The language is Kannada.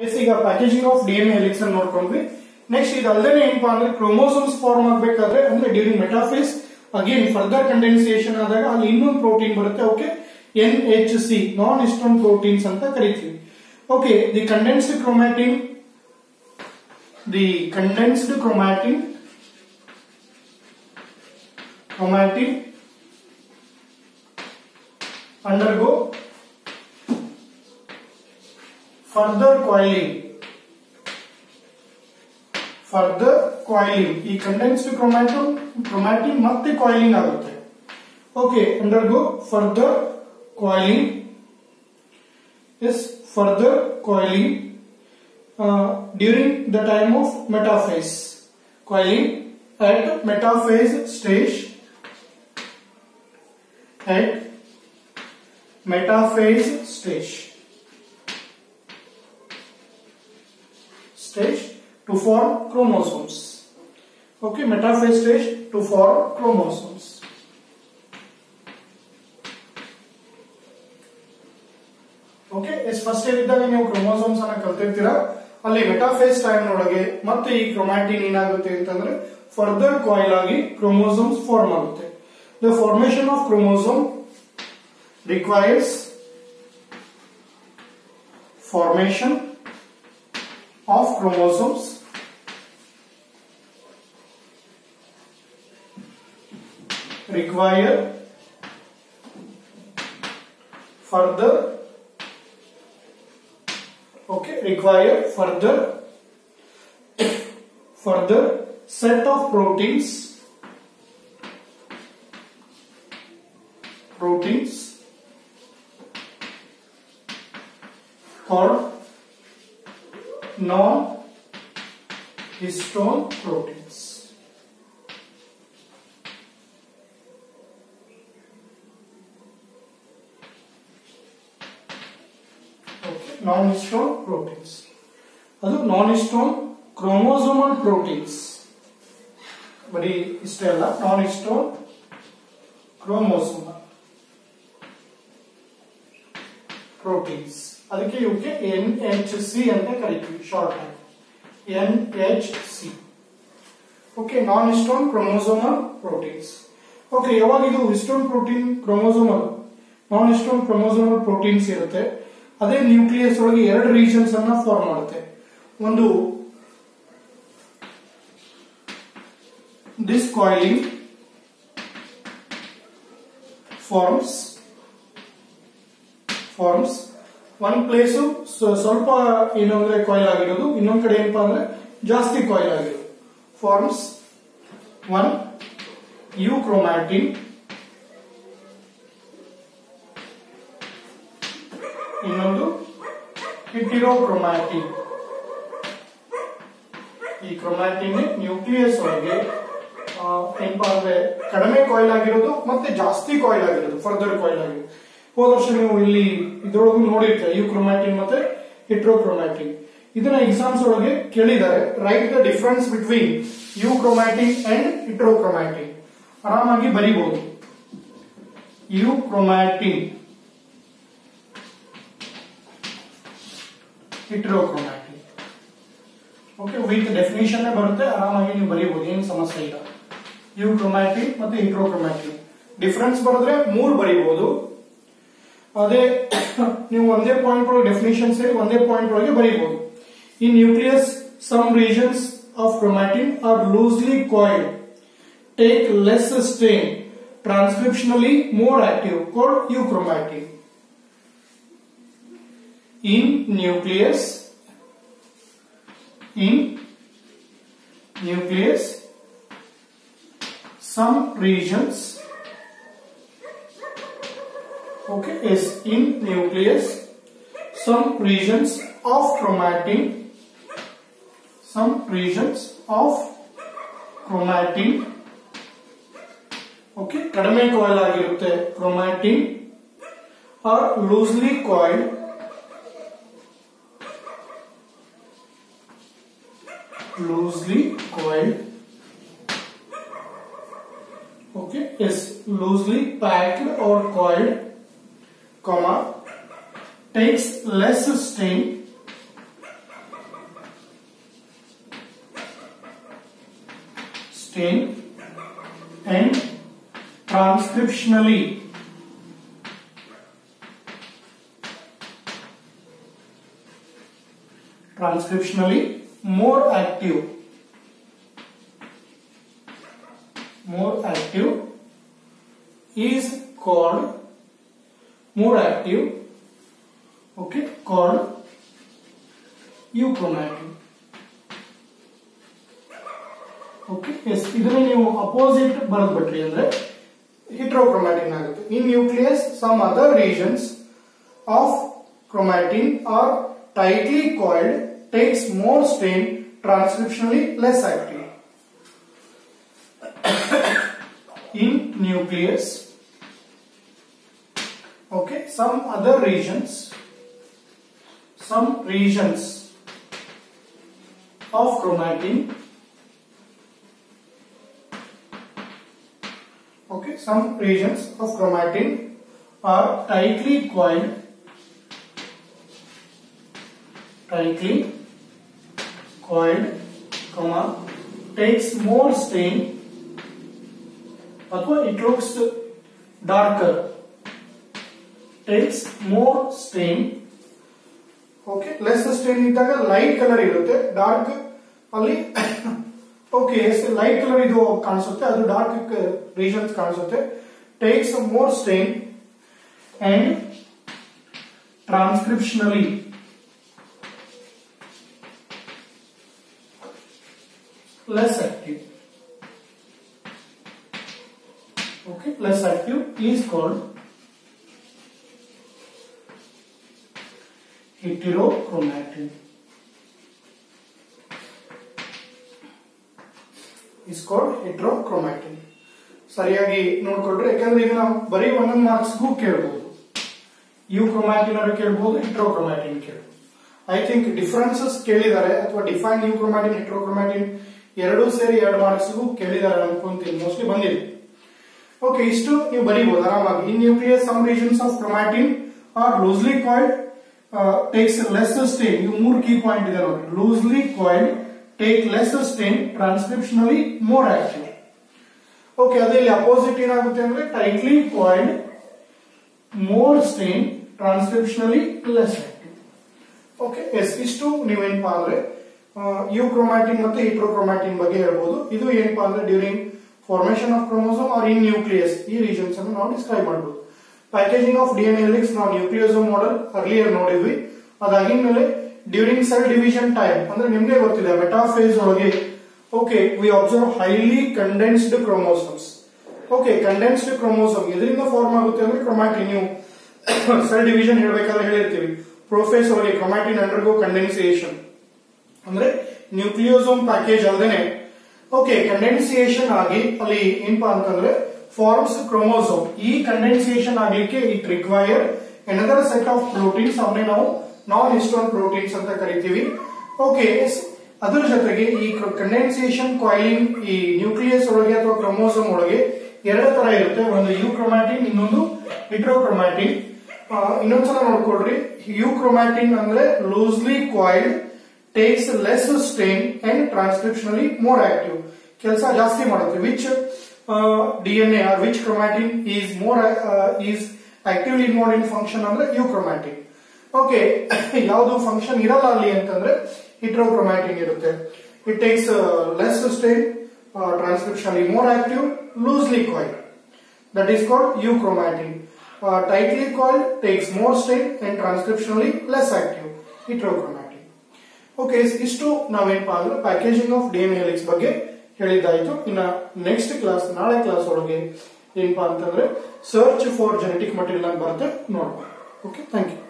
ಎಸ್ ಈಗ packaging of D N helix ಅನ್ನು ನೋಡ್ಕೊಂಡ್ವಿ ನೆಕ್ಸ್ಟ್ ಇದಲ್ಲದೆ ಏನಪ್ಪಾ ಅಂದ್ರೆ ಕ್ರೋಮೋಸೋಮ್ಸ್ ಫಾರ್ಮ್ ಆಗ್ಬೇಕಾದ್ರೆ ಅಂದ್ರೆ during metaphase again further condensation ಆದಾಗ ಅಲ್ಲಿ ಇನ್ನೊಂದು ಪ್ರೋಟೀನ್ ಬರುತ್ತೆ okay N H C non histone proteins ಅಂತ ಕರಿತೀವಿ okay the condensed chromatin the condensed chromatin chromatin undergo further coiling further coiling ಈ ಕಂಡೆನ್ಸ್ಡ್ ಕ್ರೊಮ್ಯಾಟೋನ್ ಕ್ರೊಮ್ಯಾಟಿನ್ ಮತ್ತೆ ಕಾಯಿಲಿಂಗ್ ಆಗುತ್ತೆ okay undergo further coiling yes further coiling during the time of metaphase coiling at metaphase stage at metaphase stage stage to form chromosomes okay metaphase stage to form chromosomes okay yes first ಇದ್ದಾಗ ನೀವು ಕ್ರೋಮೋಸೋಮ್ಸ್ ಅನ್ನ ಕಲ್ತಿರ್ತೀರಾ ಅಲ್ಲಿ ಮೆಟಾಫೇಸ್ ಟೈಮ್ ನೊಳಗೆ ಮತ್ತೆ ಈ ಕ್ರೊಮ್ಯಾಟಿನ್ ಏನಾಗುತ್ತೆ ಅಂತಂದ್ರೆ ಫರ್ದರ್ ಕಾಯಿಲ್ ಆಗಿ ಕ್ರೋಮೋಸೋಮ್ಸ್ ಫಾರ್ಮ್ ಆಗುತ್ತೆ the formation of chromosome requires formation of chromosomes require further okay require further further set of proteins proteins for called non-histone proteins. Okay, non-histone proteins. ಅದು non-histone chromosomal proteins. ಬರೀ ಇಷ್ಟೇ ಅಲ್ಲ ನಾನ್ ಹಿಸ್ಟೋನ್ ಕ್ರೋಮೋಸೋಮಲ್ ಪ್ರೋಟೀನ್ಸ್ ಅದಕ್ಕೆ ಇವಕ್ಕೆ ಎನ್ ಎಚ್ ಸಿ ಅಂತ ಕರಿತೀವಿ ಶಾರ್ಟ್ ಆಗಿ N H C okay non histone chromosomal proteins okay ಯಾವಾಗ ಇದು ಇಸ್ಟೋನ್ ಪ್ರೋಟೀನ್ ಕ್ರೊಮೋಸೋಮಲ್ ನಾನ್ ಇಸ್ಟೋನ್ ಕ್ರೊಮೋಸೋಮಲ್ ಪ್ರೋಟೀನ್ಸ್ ಇರುತ್ತೆ ಅದೇ ನ್ಯೂಕ್ಲಿಯಸ್ ಒಳಗೆ ಎರಡು ರೀಜನ್ಸ್ ಅನ್ನ ಫಾರ್ಮ್ ಮಾಡುತ್ತೆ ಒಂದು ಕಾಯಿಲಿಂಗ್ ಫಾರ್ಮ್ಸ್ ಫಾರ್ಮ್ಸ್ ಒಂದ್ ಪ್ಲೇಸ್ ಸ್ವಲ್ಪ ಏನಂದ್ರೆ ಕಾಯಿಲ್ ಆಗಿರೋದು ಇನ್ನೊಂದ್ ಕಡೆ ಏನಪ್ಪಾ ಅಂದ್ರೆ ಜಾಸ್ತಿ ಕಾಯಿಲ್ ಆಗಿರೋದು ಫಾರ್ಮ್ಸ್ ಒನ್ ಯು ಕ್ರೊಮ್ಯಾಟಿನ್ ಇನ್ನೊಂದು ಕ್ರೊಮ್ಯಾಟಿನ್ ಈ ಕ್ರೊಮ್ಯಾಟಿನ್ ನ್ಯೂಕ್ಲಿಯಸ್ ಒಳಗೆ ಏನಪ್ಪಾ ಅಂದ್ರೆ ಕಡಿಮೆ ಕಾಯಿಲ್ ಆಗಿರೋದು ಮತ್ತೆ ಜಾಸ್ತಿ ಕಾಯಿಲ್ ಆಗಿರೋದು ಫರ್ದರ್ ಕಾಯಿಲ್ ಆಗಿರೋದು ಹೋದ ವರ್ಷ ನೀವು ಇಲ್ಲಿ ಇದ್ರೊಳಗು ನೋಡಿರ್ತೀವಿ ಯು ಕ್ರೊಮ್ಯಾಟಿನ್ ಮತ್ತೆ ಹೆಟ್ರೋಕ್ರೊಮ್ಯಾಟಿನ್ ಇದನ್ನ ಎಕ್ಸಾಮ್ಸ್ ಒಳಗೆ ಕೇಳಿದ್ದಾರೆ right the difference between euchromatin and heterochromatin ಆರಾಮಾಗಿ ಬರೀಬಹುದು euchromatin heterochromatin okay with definition ಬರುತ್ತೆ ಆರಾಮಾಗಿ ನೀವು ಬರೀಬಹುದು ಏನು ಸಮಸ್ಯೆ ಇಲ್ಲ ಯು ಕ್ರೊಮ್ಯಾಟಿನ್ ಮತ್ತೆ ಹಿಟ್ರೋಕ್ರೊಮ್ಯಾಟಿನ್ ಡಿಫ್ರೆನ್ಸ್ ಬರೆದ್ರೆ ಮೂರು ಬರೀಬಹುದು ಅದೇ ನೀವು ಒಂದೇ ಪಾಯಿಂಟ್ ಒಳಗೆ ಡೆಫಿನೇಷನ್ ಸೇರಿ ಒಂದೇ ಪಾಯಿಂಟ್ ಒಳಗೆ ಬರೀಬಹುದು ಈ nucleus some regions of chromatin are loosely coiled take less stain transcriptionally more active called euchromatin in nucleus in nucleus some regions okay is in nucleus some regions of chromatin some regions of chromatin okay ಕಡಿಮೆ ಕಾಯಿಲ್ ಆಗಿರುತ್ತೆ chromatin are loosely coiled loosely coiled okay is loosely packed or coiled comma, takes less steam steam and transcriptionally transcriptionally more active more active is called more active okay called euchromatin okay yes ಇದನ್ನ ನೀವು ಅಪೋಸಿಟ್ ಬರೆದ್ಬಿಟ್ರಿ ಅಂದ್ರೆ ಹಿಟ್ರೋಕ್ರೊಮ್ಯಾಟಿನ್ ಆಗುತ್ತೆ in nucleus some other regions of chromatin are tightly coiled takes more strain transcriptionally less active in nucleus okay some other regions some regions of chromatin okay some regions of chromatin are tightly coiled tightly coiled comma takes more strain ಅಥವಾ it looks darker takes more stain okay less stain ಇದ್ದಾಗ ಲೈಟ್ ಕಲರ್ ಇರುತ್ತೆ ಡಾರ್ಕ್ ಅಲ್ಲಿ ಓಕೆ ಲೈಟ್ ಕಲರ್ ಇದು ಕಾಣಿಸುತ್ತೆ ಅದು ಡಾರ್ಕ್ ರೀಜನ್ಸ್ ಕಾಣಿಸುತ್ತೆ takes more stain and transcriptionally less active okay less active is called heterochromatin is called heterochromatin ಸರಿಯಾಗಿ ನೋಡ್ಕೊಂಡ್ರೆ ಯಾಕಂದ್ರೆ ಈಗ ನಾವು ಬರೀ ಒಂದೊಂದು ಮಾರ್ಕ್ಸ್ಗೂ ಕೇಳಬಹುದು ಯು ಕ್ರೊಮ್ಯಾಟಿನ್ ಅವರು ಕೇಳಬಹುದು ಹೆಟ್ರೋಕ್ರೊಮ್ಯಾಟಿನ್ ಕೇಳಬಹುದು ಐ ಥಿಂಕ್ ಡಿಫ್ರೆನ್ಸಸ್ ಕೇಳಿದ್ದಾರೆ ಅಥವಾ ಡಿಫೈನ್ ಯು ಕ್ರೊಮ್ಯಾಟಿನ್ ಹೆಟ್ರೋಕ್ರೊಮ್ಯಾಟಿನ್ ಎರಡೂ ಸೇರಿ ಎರಡು ಮಾರ್ಕ್ಸ್ಗೂ ಕೇಳಿದ್ದಾರೆ ಅನ್ಕೊಂತೀನಿ ಮೋಸ್ಟ್ಲಿ ಬಂದಿದೆ ಓಕೆ ಇಷ್ಟು ನೀವು ಬರೀಬಹುದು ಆರಾಮಾಗಿ in nucleus some regions of chromatin are loosely coiled takes lesser stain ಇವು ಮೂರು ಕೀ ಪಾಯಿಂಟ್ ಇದೆ ನೋಡಿ loosely coil take lesser stain transcriptionally more active okay ಅದೇ ಇಲ್ಲಿ ಅಪೋಸಿಟ್ ಏನಾಗುತ್ತೆ ಅಂದ್ರೆ tightly coil more stain transcriptionally less active okay yes ಇಷ್ಟು ನೀವೇನಪ್ಪಾ ಅಂದ್ರೆ ಯು ಕ್ರೊಮ್ಯಾಟಿನ್ ಮತ್ತೆ ಹಿಟ್ರೋಕ್ರೊಮ್ಯಾಟಿನ್ ಬಗ್ಗೆ ಹೇಳ್ಬೋದು ಇದು ಏನಪ್ಪಾ ಅಂದ್ರೆ during formation of chromosome or in nucleus ಈ ರೀಜನ್ಸ್ ಅನ್ನು ನಾವು ಡಿಸ್ಕ್ರೈಬ್ ಮಾಡಬಹುದು ಪ್ಯಾಕೇಜಿಂಗ್ ಆಫ್ ಡಿಎನ್ಎ ಲಿಂಕ್ಸ್ ನಾವು ನ್ಯೂಕ್ಲಿಯೋಸೋಮ್ ಮಾಡಲ್ ಅರ್ಲಿಯರ್ ನೋಡಿದ್ವಿ ಮೇಲೆ ಡ್ಯೂರಿಂಗ್ ಸೆಲ್ ಡಿವಿಷನ್ ಟೈಮ್ ಅಂದ್ರೆ ನಿಮ್ಗೆ ಗೊತ್ತಿದೆ ಮೆಟಾಫೇಸ್ ಒಳಗೆ okay we observe highly condensed chromosomes okay condensed chromosome ಇದರಿಂದ ಫಾರ್ಮ್ ಆಗುತ್ತೆ ಅಂದ್ರೆ ಕ್ರೊಮ್ಯಾಟಿನ್ ನೀವು ಸೆಲ್ ಡಿವಿಷನ್ ಹೇಳಬೇಕಾದ್ರೆ ಹೇಳಿರ್ತೀವಿ ಪ್ರೊಫೇಸ್ ಒಳಗೆ ಕ್ರೊಮ್ಯಾಟಿನ್ ಅಂಡರ್ಗೋ ಕಂಡೆನ್ಸಿಯೇಷನ್ ಅಂದ್ರೆ ನ್ಯೂಕ್ಲಿಯೋಸೋಮ್ ಪ್ಯಾಕೇಜ್ ಅಲ್ಲದೇನೆ ಓಕೆ ಕಂಡೆನ್ಸಿಯೇಷನ್ ಆಗಿ ಅಲ್ಲಿ ಏನಪ್ಪಾ ಅಂತಂದ್ರೆ ಫಾರ್ಮ್ಸ್ chromosome ಈ ಕಂಡೆನ್ಸಿಯೇಷನ್ ಆಗಲಿಕ್ಕೆ it require another set of proteins ಅವನೇ ನಾವು ನಾನ್ ಪ್ರೋಟೀನ್ಸ್ ಅಂತ ಕರಿತೀವಿ ಓಕೆ ಅದರ ಜೊತೆಗೆ ಈ ಕಂಡೆನ್ಸೇಷನ್ ಕಾಯಿಲಿಂಗ್ ಈ ನ್ಯೂಕ್ಲಿಯಸ್ ಒಳಗೆ ಅಥವಾ ಕ್ರೊಮೋಸೋಮ್ ಒಳಗೆ ಎರಡು ತರ ಇರುತ್ತೆ ಒಂದು ಯು ಕ್ರೊಮ್ಯಾಟಿನ್ ಇನ್ನೊಂದು ಹಿಟ್ರೋಕ್ರೊಮ್ಯಾಟಿನ್ ಇನ್ನೊಂದ್ಸಲ ನೋಡ್ಕೊಡ್ರಿ ಯು ಕ್ರೊಮ್ಯಾಟಿನ್ ಅಂದ್ರೆ loosely coil takes less stain and transcriptionally more active ಕೆಲಸ ಜಾಸ್ತಿ ಮಾಡುತ್ತೆ which D N A are which chromatin is more is actively involved in function ಅಂದ್ರೆ ಯು ಕ್ರೊಮ್ಯಾಟಿನ್ ಓಕೆ ಯಾವುದು ಫಂಕ್ಷನ್ ಇರಲ್ಲ ಅಲ್ಲಿ ಅಂತಂದ್ರೆ ಹಿಟ್ರೋಕ್ರೊಮ್ಯಾಟಿನ್ ಇರುತ್ತೆ it takes less stain transcriptionally more active loosely coil that is called euchromatin tightly coil takes more stain and transcriptionally less active heterochromatin okay ಇಷ್ಟು ನಾವೇನಪ್ಪಾ ಅಂದ್ರೆ packaging of D N helix ಬಗ್ಗೆ ಹೇಳಿದ್ದಾಯ್ತು ಇನ್ನ ನೆಕ್ಸ್ಟ್ ಕ್ಲಾಸ್ ನಾಳೆ ಕ್ಲಾಸ್ ಒಳಗೆ ಏನಪ್ಪಾ ಅಂತಂದ್ರೆ ಸರ್ಚ್ ಫಾರ್ ಜೆನೆಟಿಕ್ ಮಟೀರಿಯಲ್ ಅಂತ ಬರುತ್ತೆ ನೋಡ್ಬೋದು ಓಕೆ ಥ್ಯಾಂಕ್ ಯು